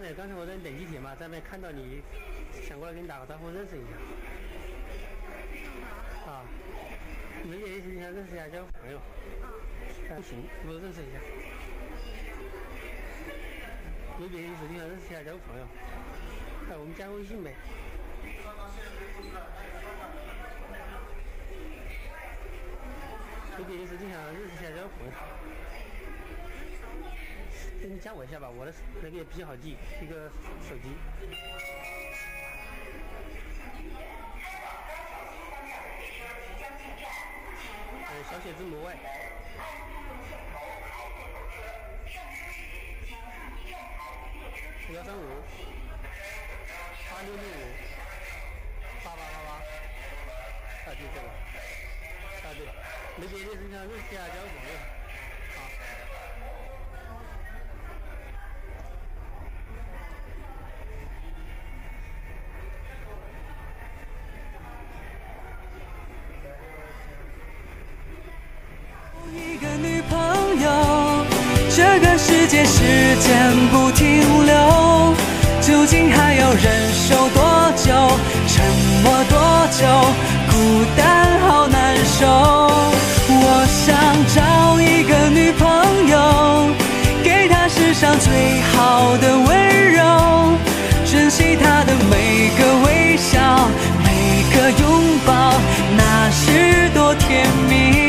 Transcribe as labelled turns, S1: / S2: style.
S1: 对，刚才我在等地铁嘛，在那边看到你，想过来跟你打个招呼，认识一下。啊，没别的事情想认识一下，交个朋友。啊，不行，我认识一下。没别的意思，就想认识一下，交个朋友。哎，我们加个微信呗。没别的意思，就想认识一下，交个朋友。你加我一下吧，我的那个也比较好记，一个手机。呃，小写字母 Y。幺三五。八六六五。八八八八，啊，就这个，啊对，没别的事想认识一下，交个朋友，
S2: 世界时间不停留究竟还要忍受多久？沉默多久孤单好难受我想找一个女朋友给她世上最好的温柔珍惜她的每个微笑每个拥抱那是多甜蜜。